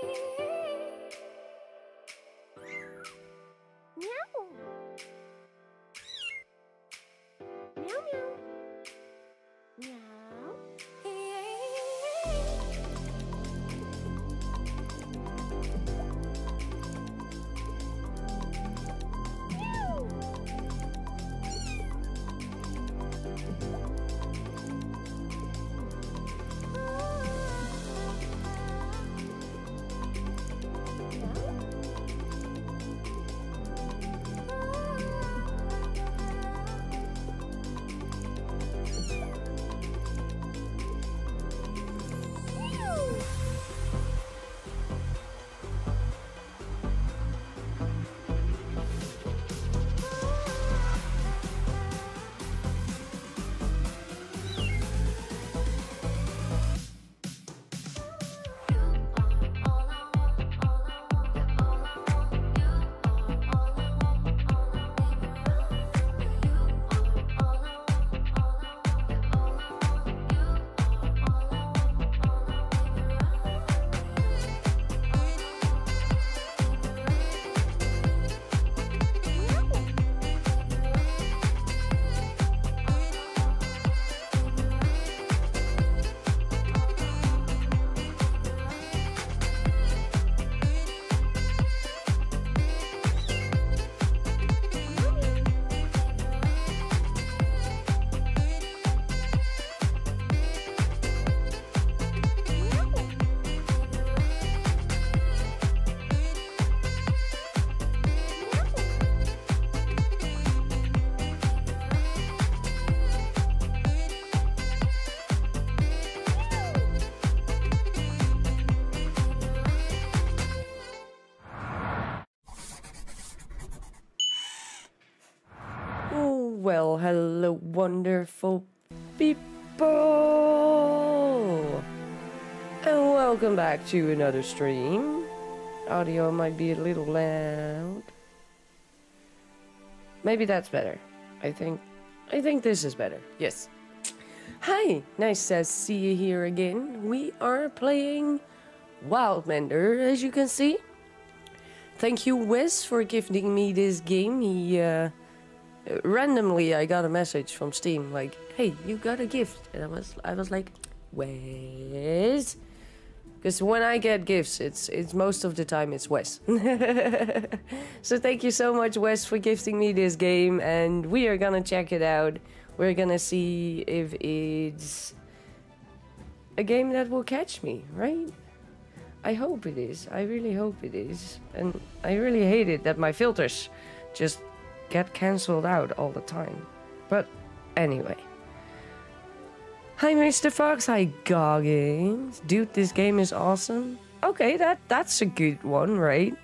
Well, hello, wonderful people! And welcome back to another stream. Audio might be a little loud. Maybe that's better. I think... I think this is better. Yes. Hi! Nice to see you here again. We are playing Wildmender, as you can see. Thank you, Wes, for gifting me this game. He, uh randomly I got a message from Steam like, "Hey, you got a gift," and I was I was like, "Wes," because when I get gifts, it's it's most of the time it's Wes. so thank you so much, Wes, for gifting me this game, and we are gonna check it out. We're gonna see if it's a game that will catch me, right? I hope it is. I really hope it is. And I really hate it that my filters just get cancelled out all the time. But anyway. Hi, Mr. Fox. Hi, Goggins. Dude, this game is awesome. Okay, that that's a good one, right?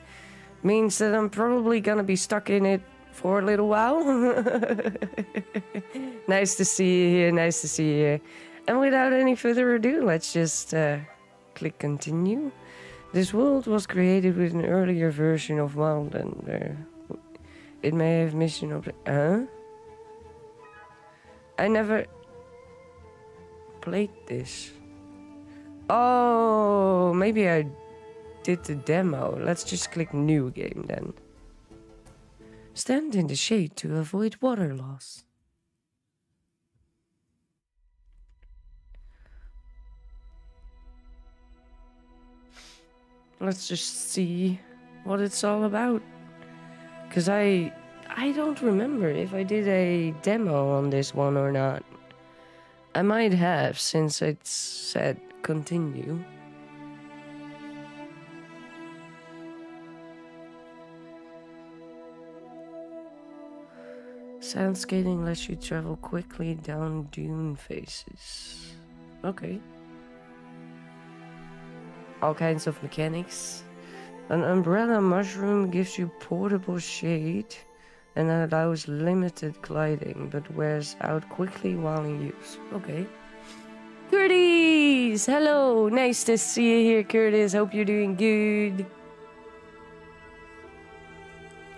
Means that I'm probably gonna be stuck in it for a little while. nice to see you here. Nice to see you here. And without any further ado, let's just uh, click continue. This world was created with an earlier version of Wildmender. It may have mission of huh? I never played this. Oh, maybe I did the demo. Let's just click new game then. Stand in the shade to avoid water loss. Let's just see what it's all about. Because I, I don't remember if I did a demo on this one or not. I might have, since it said continue. Sand skating lets you travel quickly down dune faces. Okay. All kinds of mechanics. An umbrella mushroom gives you portable shade and allows limited gliding, but wears out quickly while in use. Okay. Curtis! Hello! Nice to see you here, Curtis. Hope you're doing good.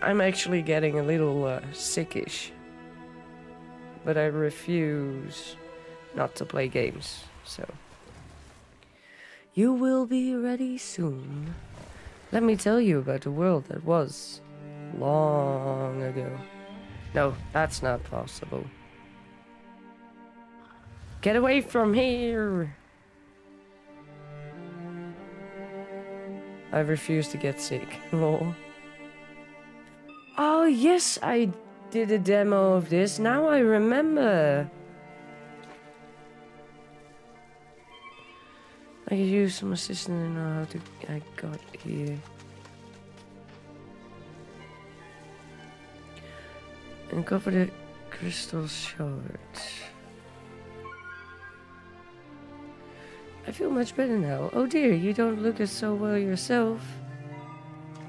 I'm actually getting a little uh, sickish. But I refuse not to play games, so... You will be ready soon. Let me tell you about a world that was long ago. No, that's not possible. Get away from here! I refuse to get sick. Lol. Oh. oh, yes, I did a demo of this. Now I remember. I could use some assistance know how to I got here. And cover the crystal shards. I feel much better now. Oh dear, you don't look as so well yourself.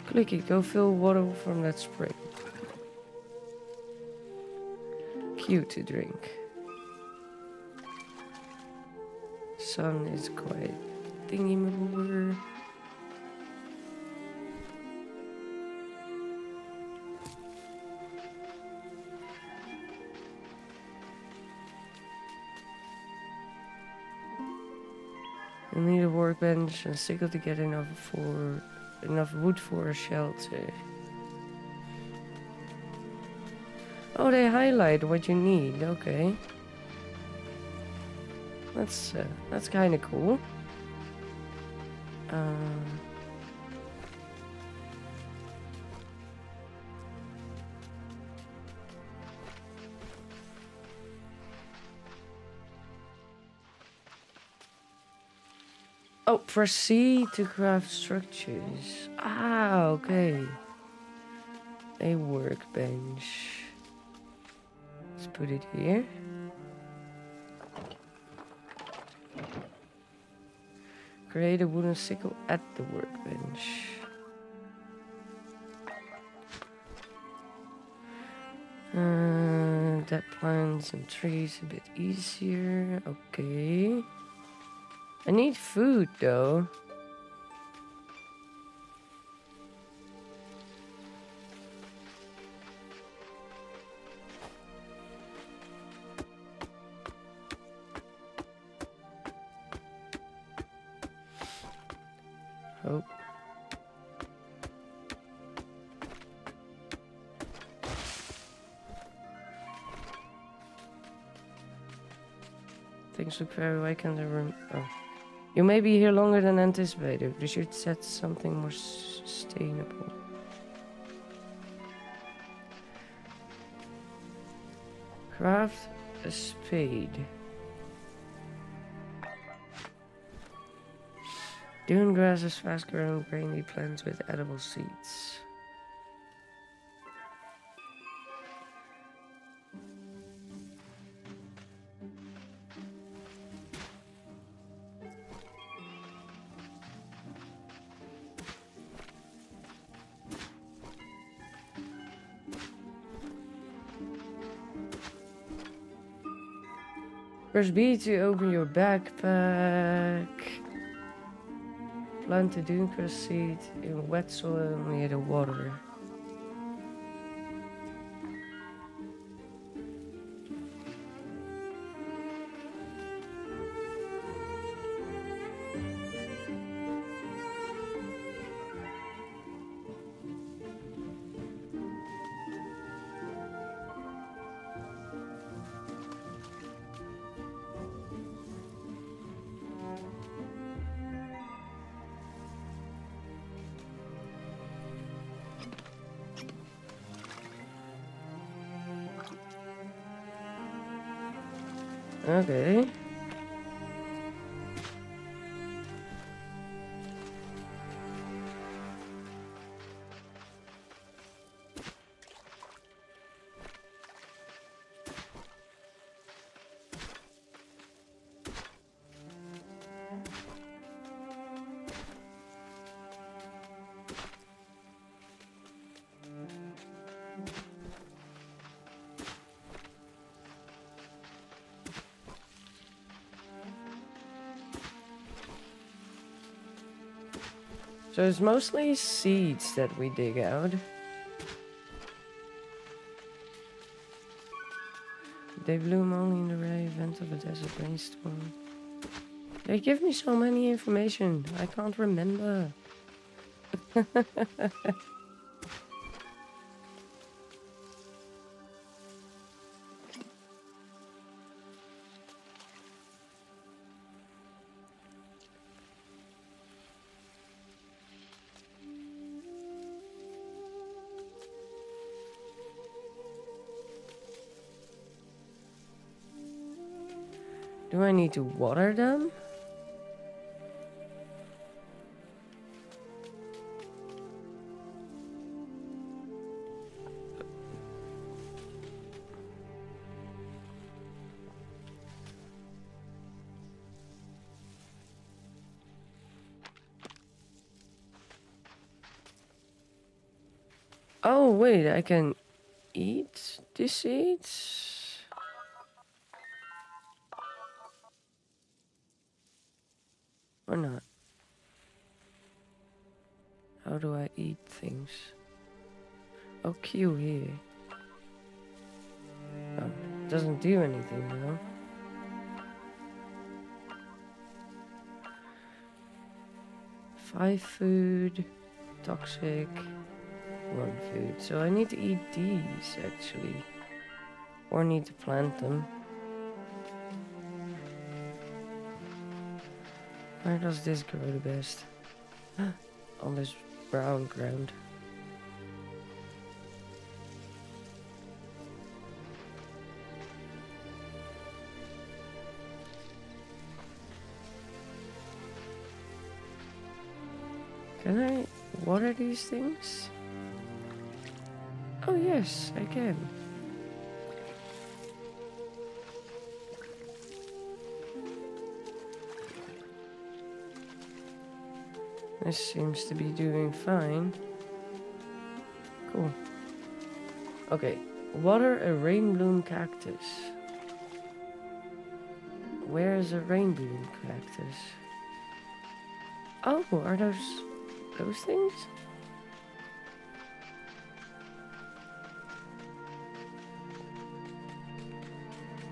Click it, go fill water from that spring. Cute to drink. Sun is quite thingy mover. I need a workbench and sickle to get enough for enough wood for a shelter. Oh, they highlight what you need. Okay, that's uh, that's kind of cool. Um, Oh, proceed to craft structures. Ah, okay. A workbench. Let's put it here. Create a wooden sickle at the workbench. Uh, that plants and trees a bit easier. Okay. I need food though. In the room. Oh. You may be here longer than anticipated. We should set something more sustainable. Craft a spade. Dune grass is fast growing grainy plants with edible seeds. Press B to open your backpack. Plant the Dunecrest seed in wet soil near the water. Okay. So it's mostly seeds that we dig out. They bloom only in the rare event of a desert rainstorm. They give me so many information. I can't remember. need to water them? Oh, wait, I can eat the seeds? Or not? How do I eat things? Oh, Q here. Oh, doesn't do anything though. Five food, toxic, one food. So I need to eat these actually. Or need to plant them. Where does this grow the best? On this brown ground. Can I water these things? Oh yes, I can. This seems to be doing fine. Cool. Okay, water a rainbloom cactus. Where is a rainbow cactus? Oh, are those those things?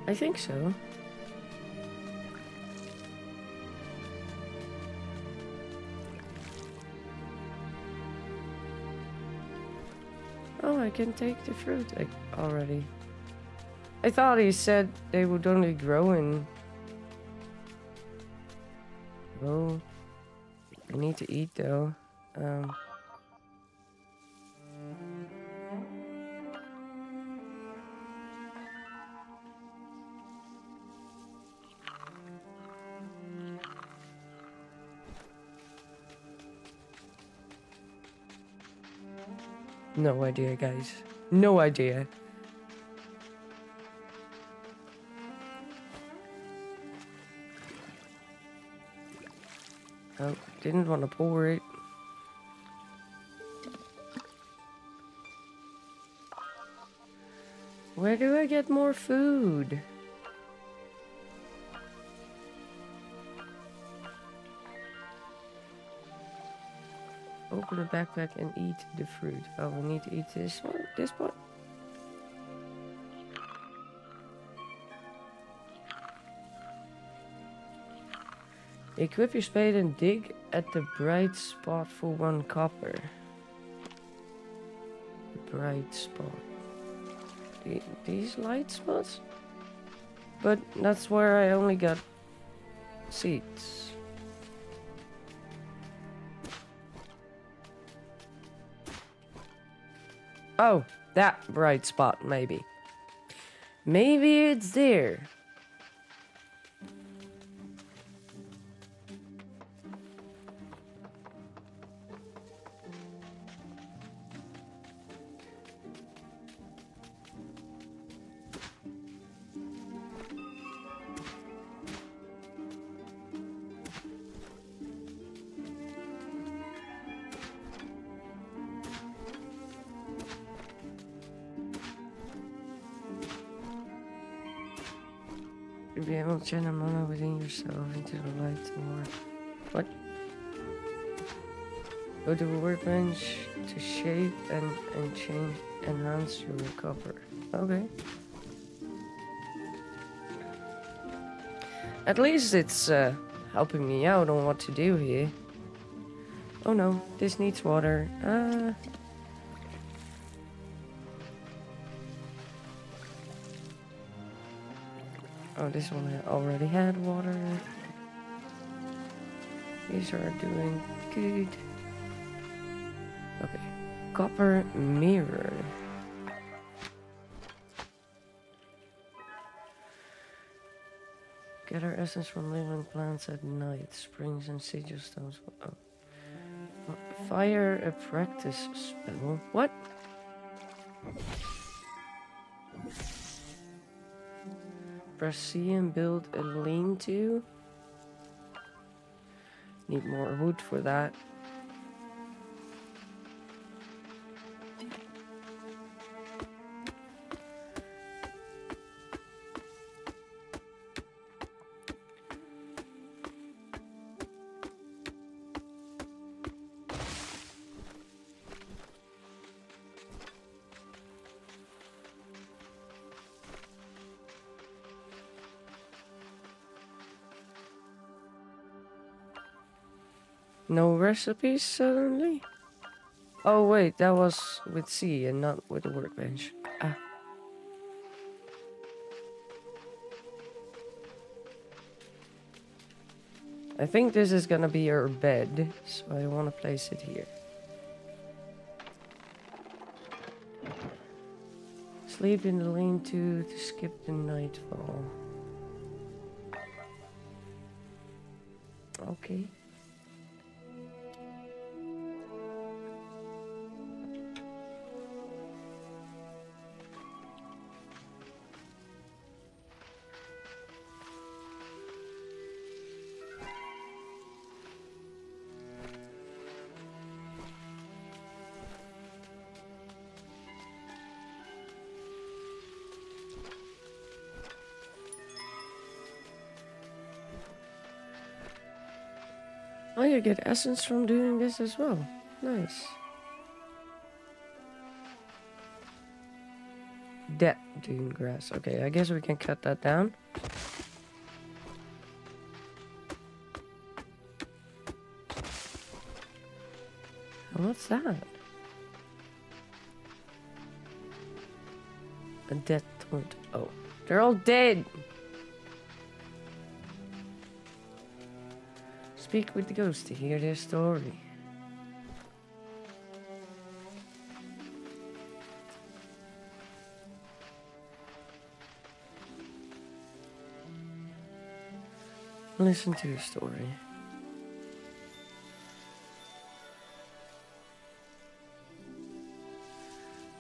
I think so. Can take the fruit like, already. I thought he said they would only grow in... Oh, I need to eat though. Um... No idea, guys. No idea. Oh, didn't want to pour it. Where do I get more food? Open the backpack and eat the fruit. Oh, we need to eat this one? This one? Equip your spade and dig at the bright spot for one copper. The bright spot. The, these light spots? But that's where I only got seeds. Oh, that bright spot, maybe. Maybe it's there. Channel mana within yourself into the light more. What? Go to a workbench to shape and, and change, enhance your copper. Okay. At least it's uh, helping me out on what to do here. Oh no, this needs water. Uh... Oh, this one already had water. These are doing good. Okay. Copper mirror. Gather essence from living plants at night. Springs and sigil stones. Oh. Fire a practice spell. What? C and build a lean-to. Need more wood for that. Recipes suddenly? Oh wait, that was with C and not with the workbench. Ah. I think this is gonna be our bed, so I wanna place it here. Sleep in the lean-to to skip the nightfall. Okay. Get essence from doing this as well. Nice. That dune grass. Okay, I guess we can cut that down. What's that? A dead taunt. Oh, they're all dead. Speak with the ghosts to hear their story. Listen to your story.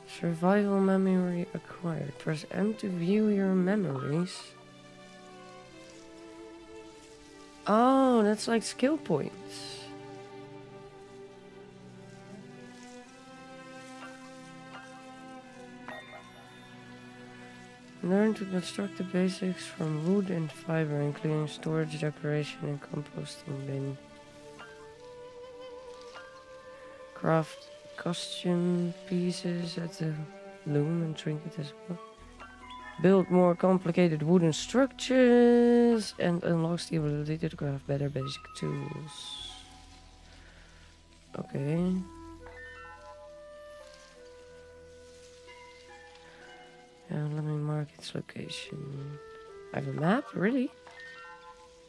Survival memory acquired. Press M to view your memories. Oh, Oh, that's like skill points. Learn to construct the basics from wood and fiber, including storage, decoration, and composting bin. Craft costume pieces at the loom and trinket as well. Build more complicated wooden structures and unlocks the ability to craft better basic tools. Okay. Yeah, let me mark its location. I have a map? Really?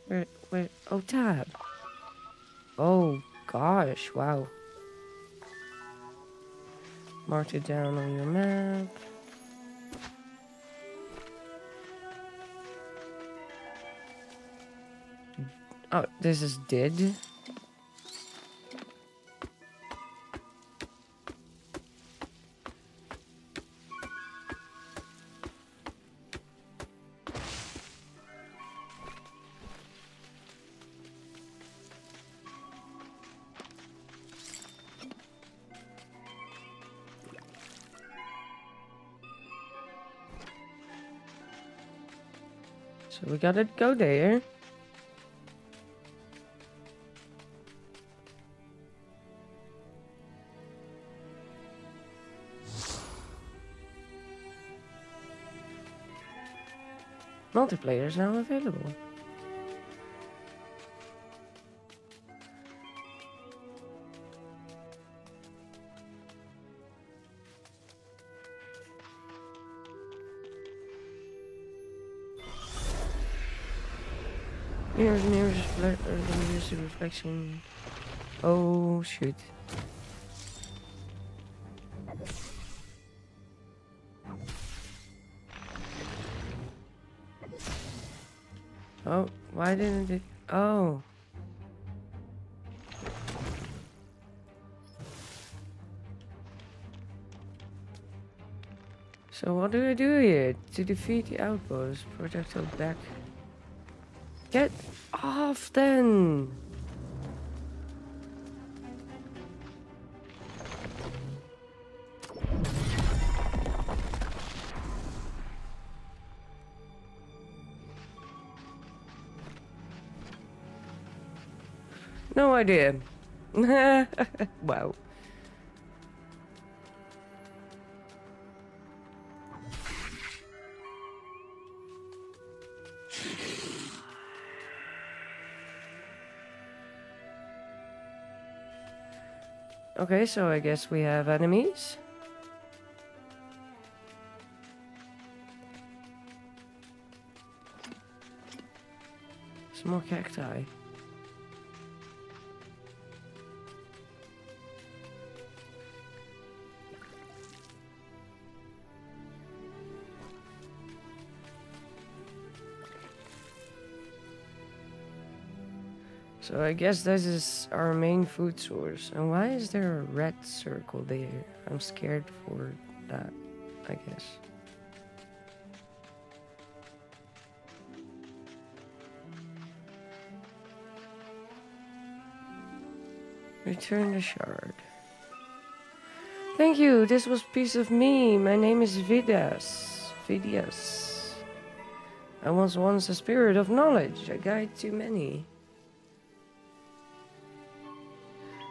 Where, where? Oh, tab. Oh, gosh, wow. Mark it down on your map. Oh, this is dead. So we gotta go there. multiplayer is now available. Mirrors, mirrors, reflect, reflection. Oh, shoot. To defeat the outpost, projectile back. Get off then! No idea. wow. Okay, so I guess we have enemies. Some more cacti. So I guess this is our main food source. And why is there a red circle there? I'm scared for that, I guess. Return the shard. Thank you, this was piece of me. My name is Vidas. Vidias. I was once a spirit of knowledge, a guide to many.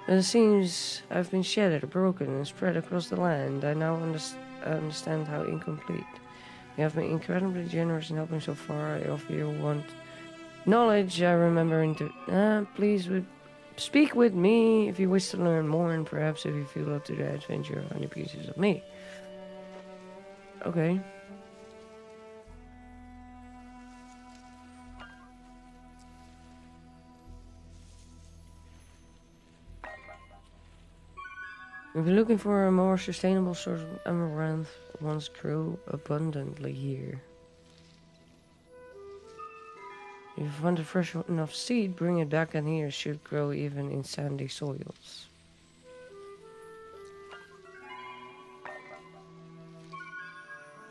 It seems I've been shattered, broken, and spread across the land. I now understand how incomplete. You have been incredibly generous in helping so far. I offer you one knowledge I remember into. Ah, please would speak with me if you wish to learn more, and perhaps if you feel up to the adventure any pieces of me. Okay. If you're looking for a more sustainable source of amaranth, ones grow abundantly here. If you find a fresh enough seed, bring it back and here it should grow even in sandy soils.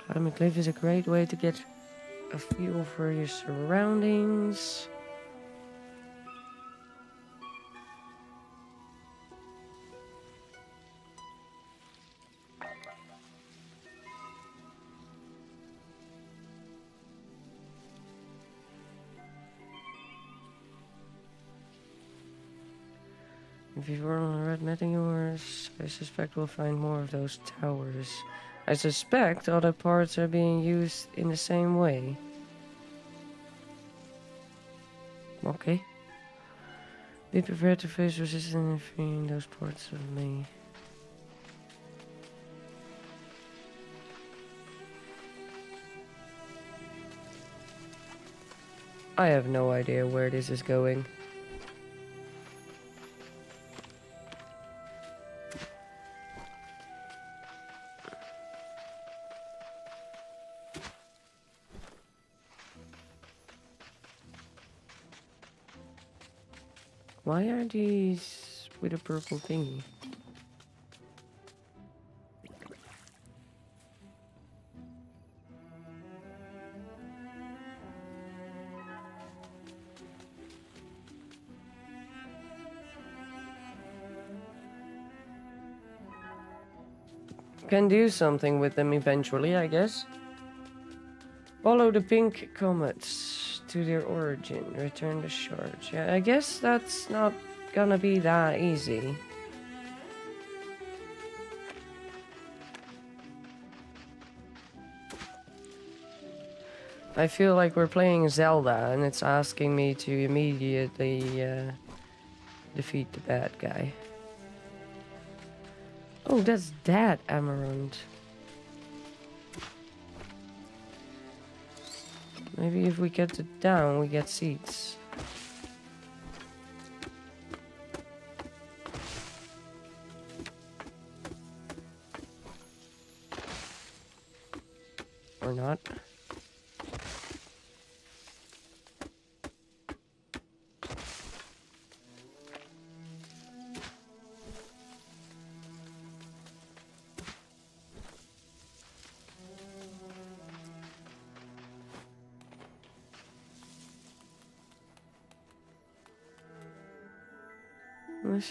Climbing cliff is a great way to get a feel for your surroundings. Were on the red meteors, I suspect we'll find more of those towers. I suspect other parts are being used in the same way. Okay. Be prepared to face resistance in those parts of me. I have no idea where this is going. Why are these with a purple thingy? Can do something with them eventually, I guess. Follow the pink comets to their origin. Return the shards. Yeah, I guess that's not gonna be that easy. I feel like we're playing Zelda and it's asking me to immediately uh, defeat the bad guy. Oh, that's that Amaranth. Maybe if we get it down, we get seeds. Or not.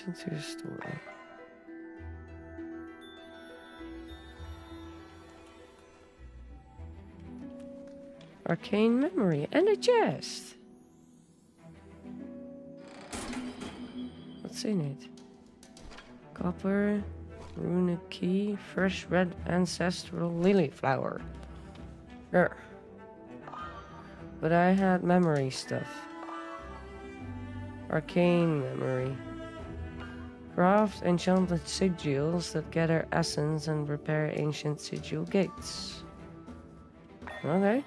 Listen to the story. Arcane memory and a chest. What's in it? Copper, runic key, fresh red ancestral lily flower. There. But I had memory stuff. Arcane memory. Craft enchanted sigils that gather essence and repair ancient sigil gates. Okay.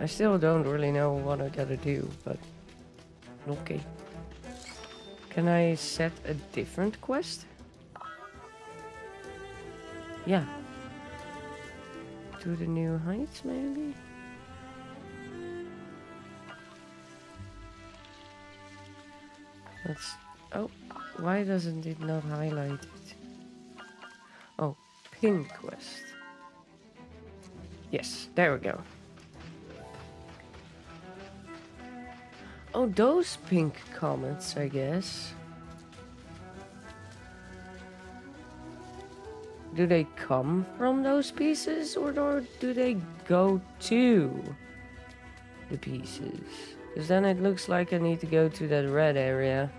I still don't really know what I gotta do, but okay. Can I set a different quest? Yeah. To the new heights, maybe? Let's... Oh, why doesn't it not highlight it? Oh, pin quest. Yes, there we go. Oh, those pink comets, I guess. Do they come from those pieces or do they go to the pieces? Because then it looks like I need to go to that red area.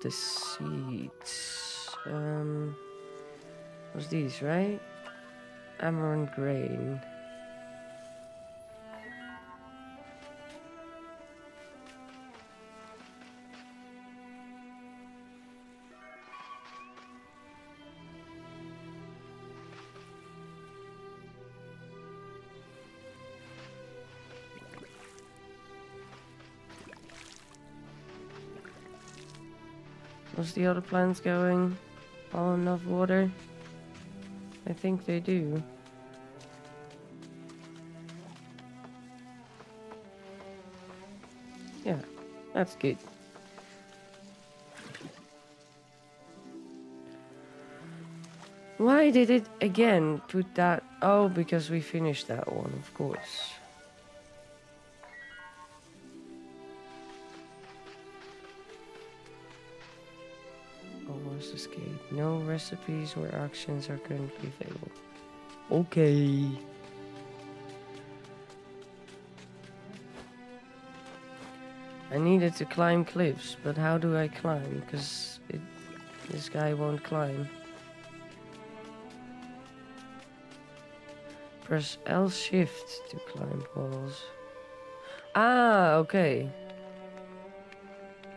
The seeds. Um, what's these, right? Amaranth grain. What's the other plants going? All enough water? I think they do. Yeah, that's good. Why did it again put that? Oh, because we finished that one, of course. No recipes or actions are currently available. Okay. I needed to climb cliffs, but how do I climb? Because this guy won't climb. Press L shift to climb walls. Ah, okay.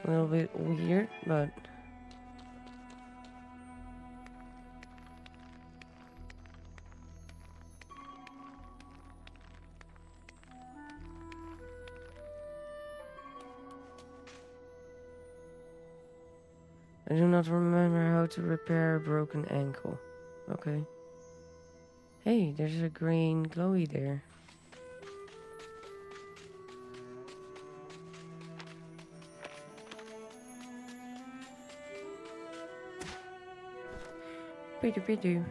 A little bit weird, but... to repair a broken ankle. Okay. Hey, there's a green glowy there. Bidu bidu.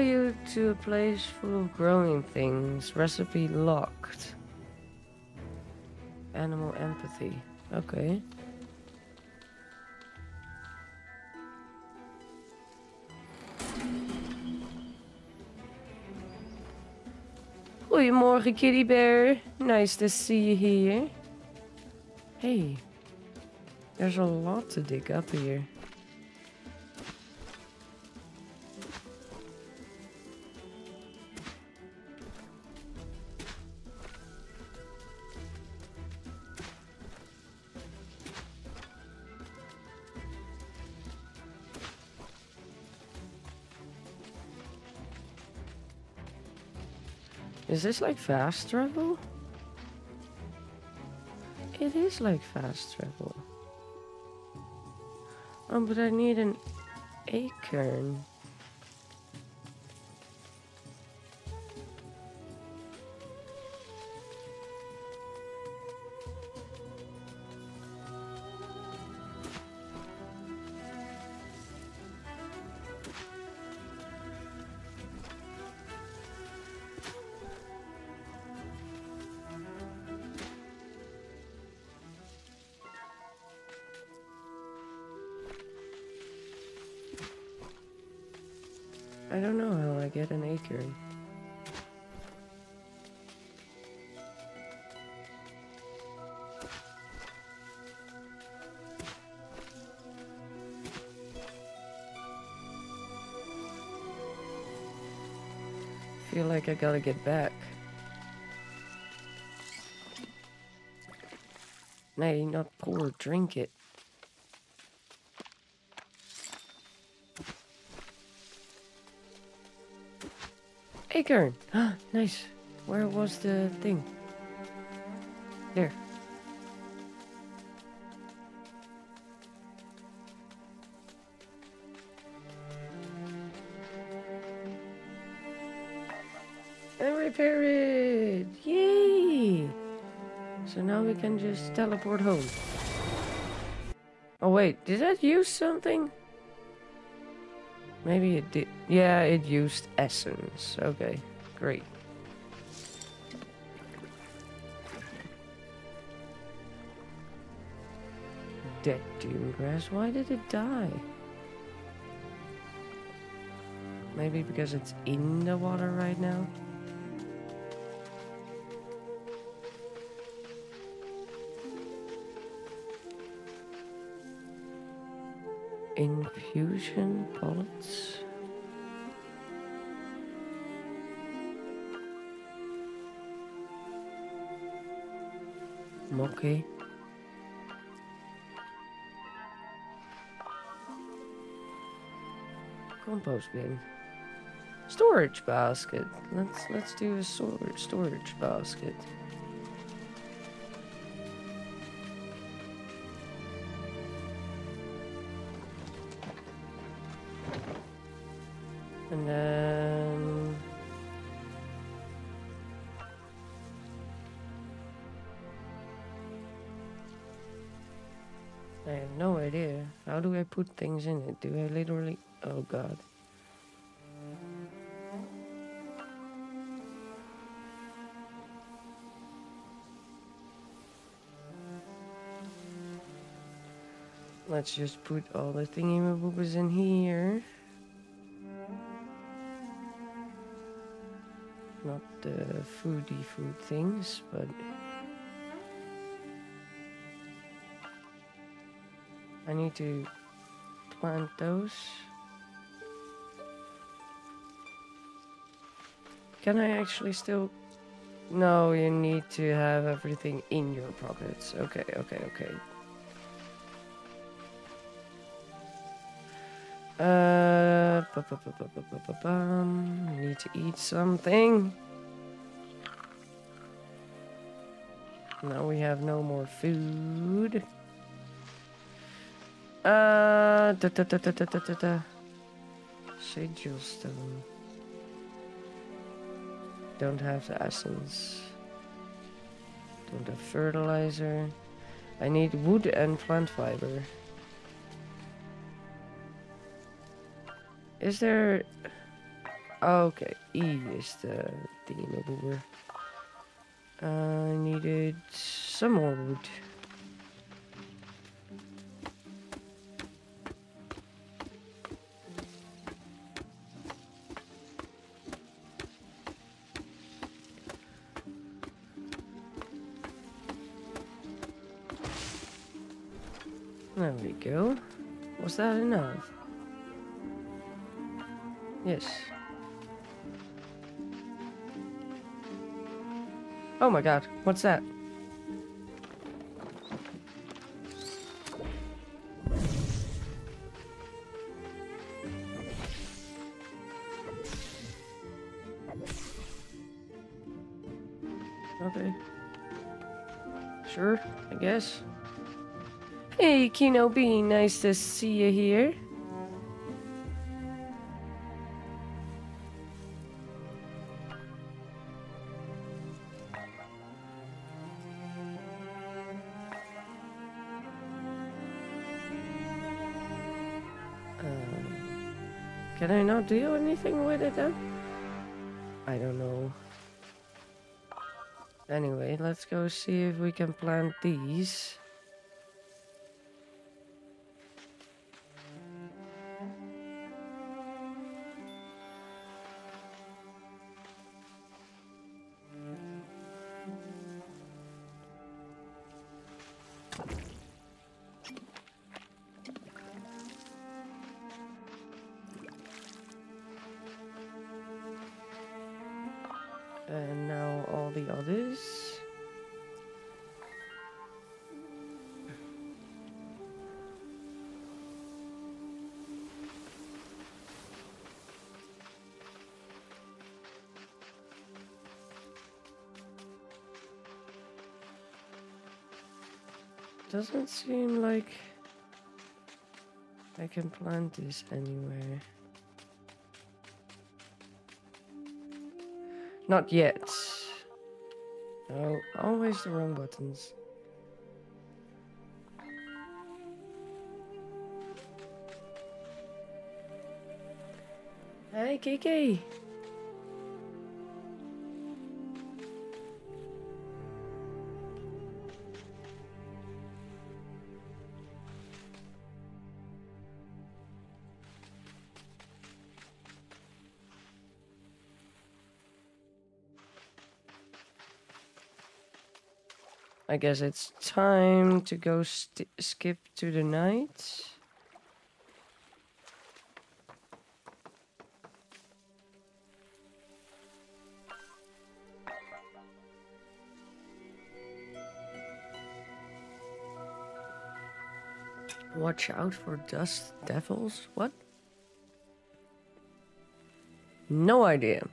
You to a place full of growing things. Recipe locked. Animal empathy. Okay. Goedemorgen, kitty bear. Nice to see you here. Hey, there's a lot to dig up here. Is this like fast travel? It is like fast travel. Oh, but I need an acorn. I don't know how I get an acorn. Feel like I gotta get back. Nay, not pour, drink it. Acorn! Ah, nice. Where was the thing? There. And repair it! Yay! So now we can just teleport home. Oh wait, did that use something? Maybe it did. Yeah, it used essence. Okay, great. Dead dune grass. Why did it die? Maybe because it's in the water right now? Infusion bullets. Okay. Compost bin. Storage basket. Let's let's do a storage storage basket. Put things in it? Do I literally... Oh god. Let's just put all the thingy in here. not the foodie food things, but I need to plant those. Can I actually still? No, you need to have everything in your pockets. Okay, okay, okay. Uh, need to eat something. Now we have no more food. Uh, da da da da da da da. Sigil stone. Don't have the essence. Don't have fertilizer. I need wood and plant fiber. Is there... Oké, hier is de dingenboer. I needed some more wood. Go. Was that enough? Yes. Oh my god, what's that? Okay. Sure, I guess. Hey, Kino Bean, nice to see you here. Um, can I not do anything with it then? I don't know. Anyway, let's go see if we can plant these. The others. Doesn't seem like I can plant this anywhere. Not yet. No, always the wrong buttons. Hey, Kiki. I guess it's time to go skip to the night. Watch out for dust devils. What? No idea.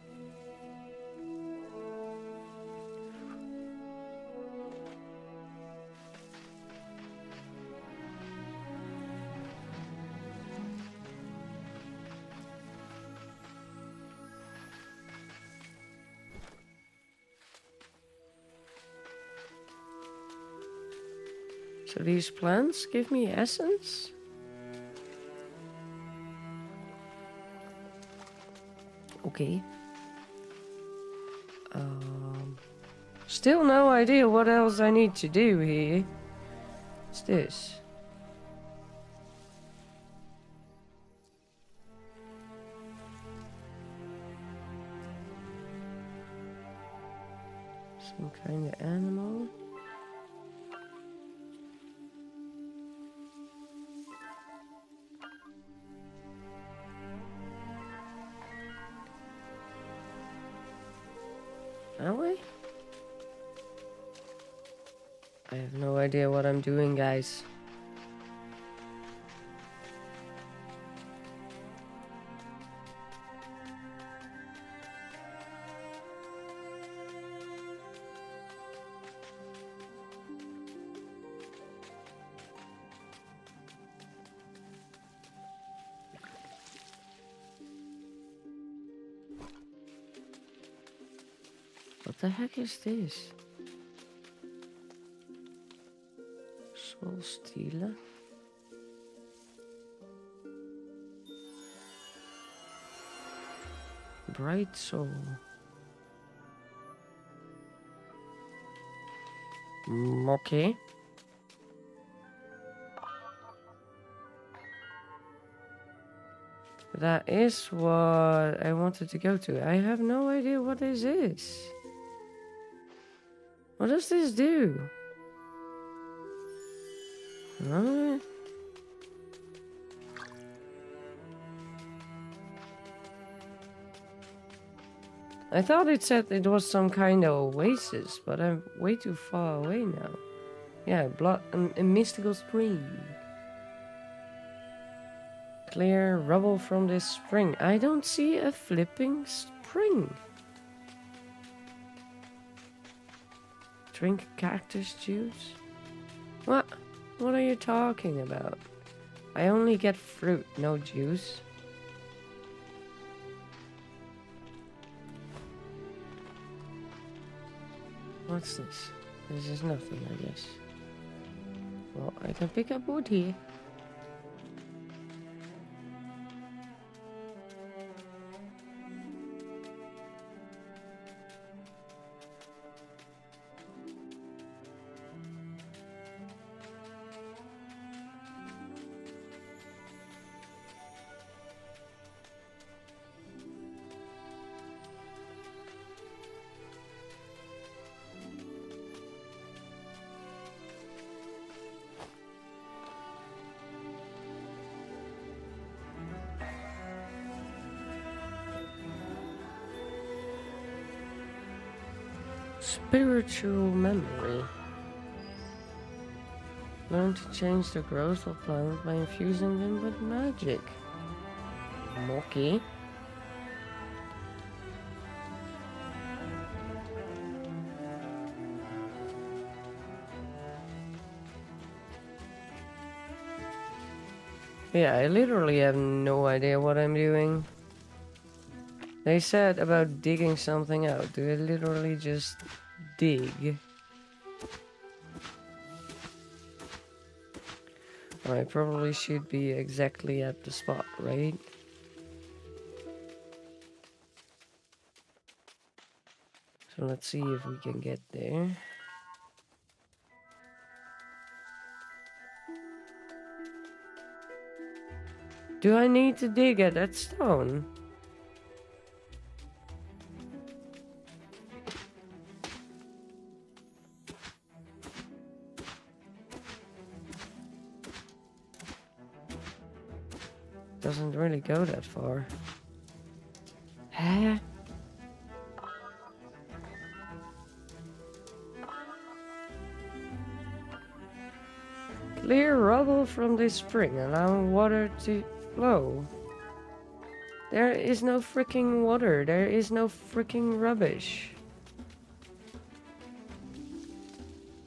These plants give me essence? Okay. Um, still no idea what else I need to do here. What's this? Idea what I'm doing, guys. What the heck is this? Bright soul. Mm, okay. That is what I wanted to go to. I have no idea what this is. What does this do? I thought it said it was some kind of oasis, but I'm way too far away now. Yeah, blood, um, a mystical spring. Clear rubble from this spring. I don't see a flipping spring. Drink cactus juice? What? What are you talking about? I only get fruit, no juice. What's this? This is nothing, I guess. Well, I can pick up wood here. Spiritual memory. Learn to change the growth of plants by infusing them with magic. Mocky. Yeah, I literally have no idea what I'm doing. They said about digging something out. Do I literally just dig? I probably should be exactly at the spot, right? So let's see if we can get there. Do I need to dig at that stone? Really go that far. Huh? Clear rubble from this spring, allowing water to flow. There is no freaking water. There is no freaking rubbish.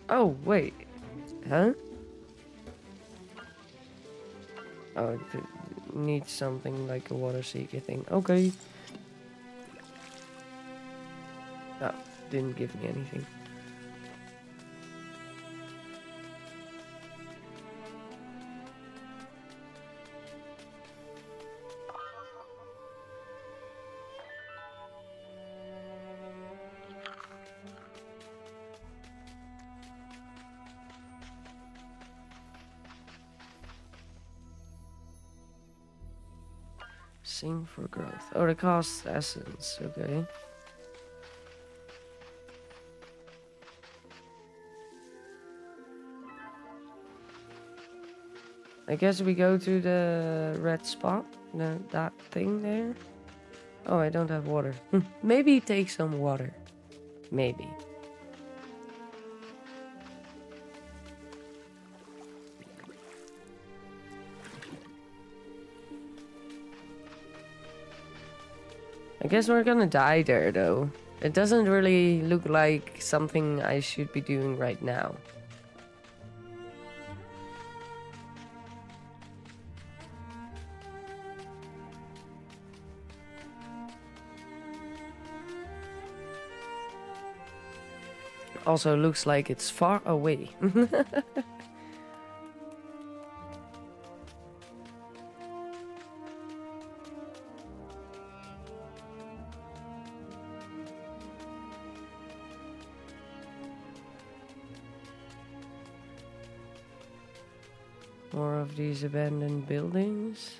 Oh, wait. Huh? Oh, it needs something like a water seeker thing. Okay. That didn't give me anything. For growth. Oh, the cost essence. Okay. I guess we go to the red spot. No, that thing there. Oh, I don't have water. Maybe take some water. Maybe. I guess we're gonna die there though. It doesn't really look like something I should be doing right now. Also looks like it's far away. More of these abandoned buildings.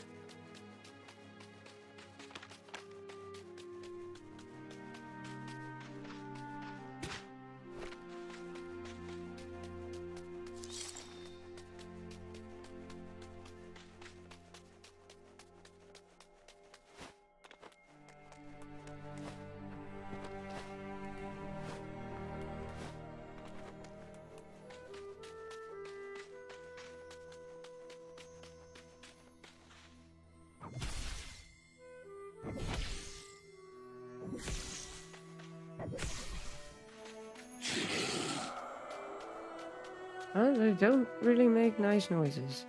Noises.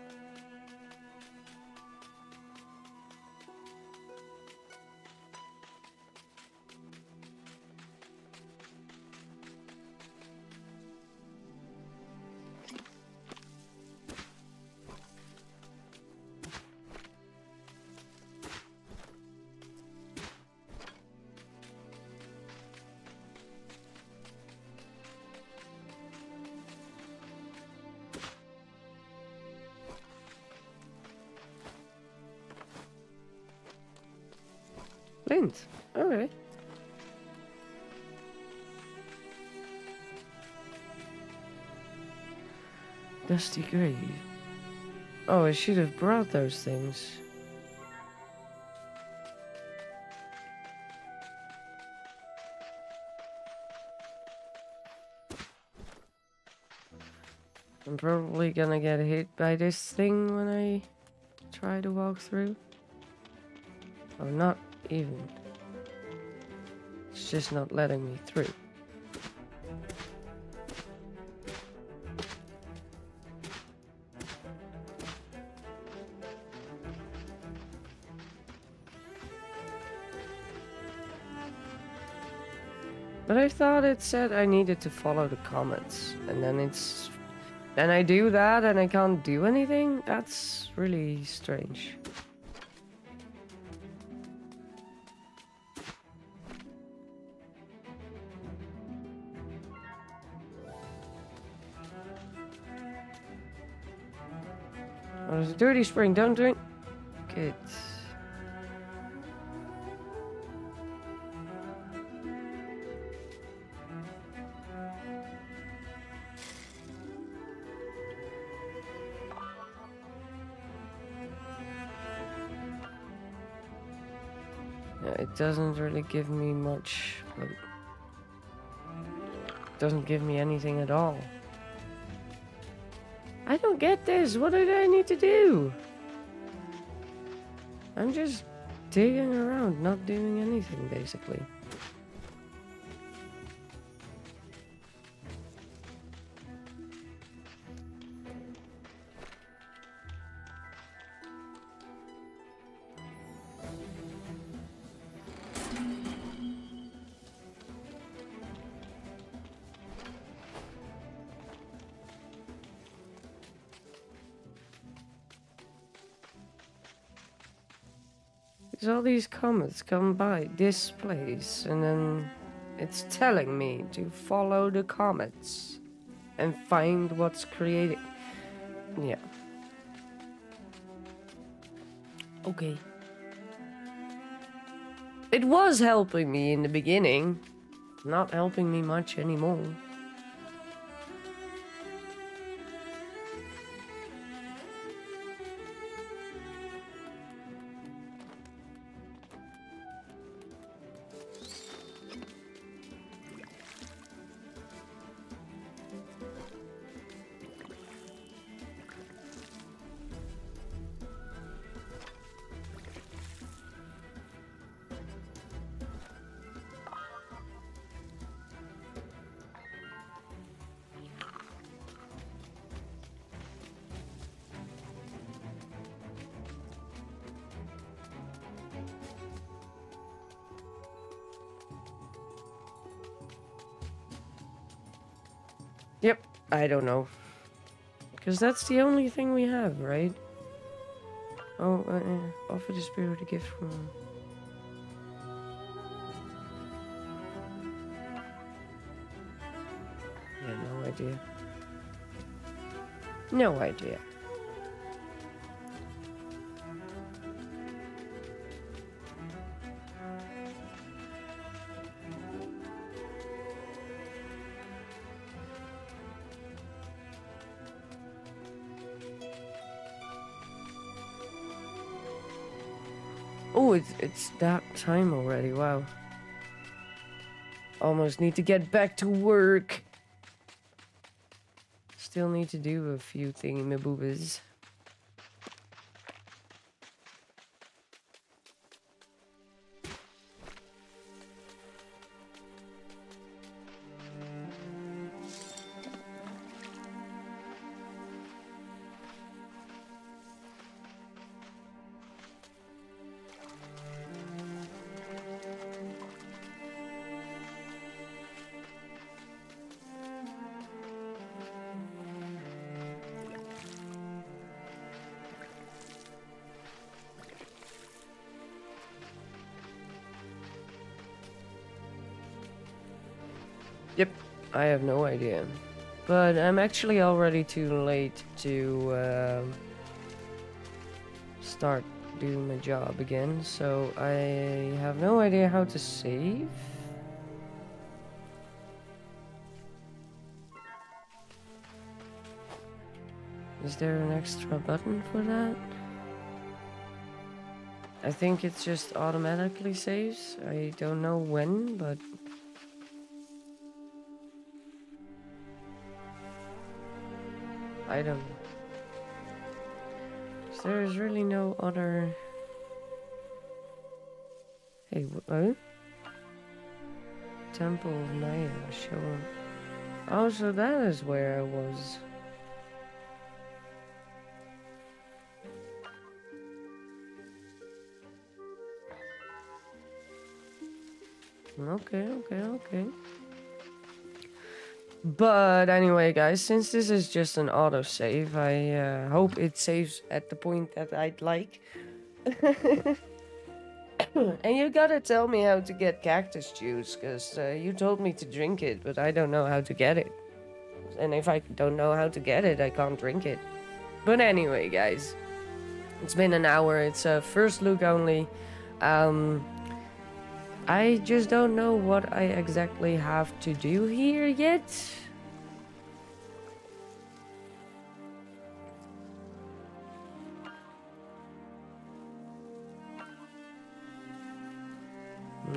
Dusty grave. Oh, I should have brought those things. I'm probably gonna get hit by this thing when I try to walk through. Or not even. It's just not letting me through. But I thought it said I needed to follow the comments, and then it's... Then I do that and I can't do anything? That's really strange. Oh, there's a dirty spring, don't drink. Good. Doesn't really give me much, doesn't give me anything at all. I don't get this. What did I need to do? I'm just digging around, not doing anything, basically. All these comets come by this place, and then it's telling me to follow the comets and find what's creating. Yeah. Okay. It was helping me in the beginning, not helping me much anymore. I don't know. Because that's the only thing we have, right? Oh, uh, uh, offer the spirit a gift from... Yeah, no idea. No idea. Oh, it's, it's that time already, wow. Almost need to get back to work. Still need to do a few thingy-maboobas. I have no idea. But I'm actually already too late to um start doing my job again, so I have no idea how to save. Is there an extra button for that? I think it just automatically saves. I don't know when, but I don't. So there's really no other... Hey, what? Temple of Naya, show Oh, so that is where I was. Okay, okay, okay. But anyway, guys, since this is just an autosave, I uh, hope it saves at the point that I'd like. and you gotta tell me how to get cactus juice, because uh, you told me to drink it, but I don't know how to get it. And if I don't know how to get it, I can't drink it. But anyway, guys, it's been an hour. It's a first look only. Um, I just don't know what I exactly have to do here yet.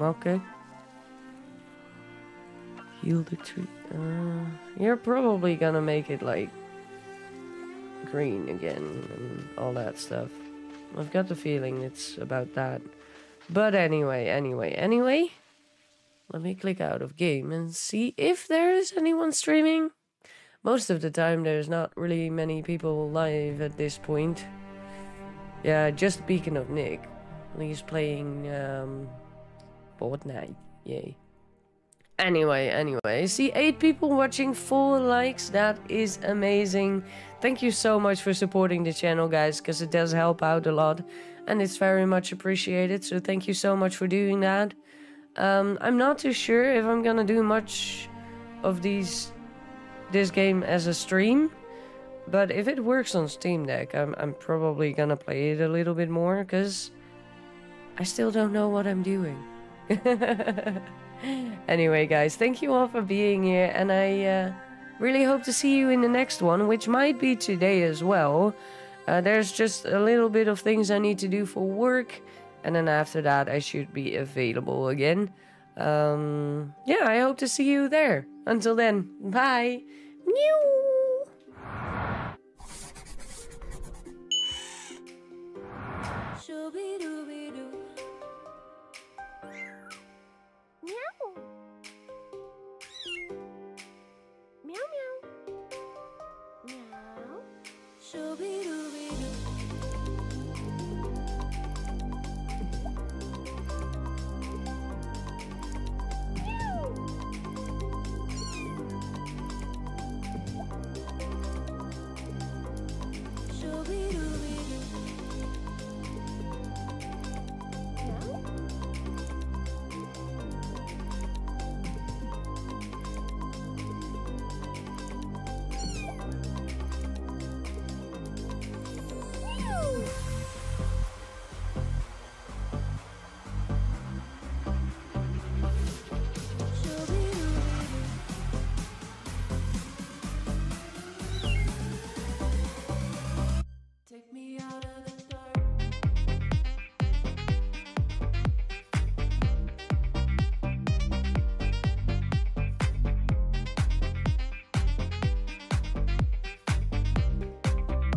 Okay. Heal the tree. Uh, you're probably gonna make it like green again and all that stuff. I've got the feeling it's about that. But anyway, anyway, anyway, let me click out of game and see if there is anyone streaming. Most of the time, there's not really many people live at this point. Yeah, just speaking of Nick, he's playing um, Fortnite. Yay. Anyway, anyway, see eight people watching, four likes. That is amazing. Thank you so much for supporting the channel, guys, because it does help out a lot and it's very much appreciated. So thank you so much for doing that. Um, I'm not too sure if I'm gonna do much of these this game as a stream, but if it works on Steam Deck, I'm I'm probably gonna play it a little bit more because I still don't know what I'm doing. anyway, guys, thank you all for being here, and I uh, really hope to see you in the next one, which might be today as well. Uh, there's just a little bit of things I need to do for work. And then after that, I should be available again. Um, yeah, I hope to see you there. Until then, bye. Mew. Meow meow. Meow.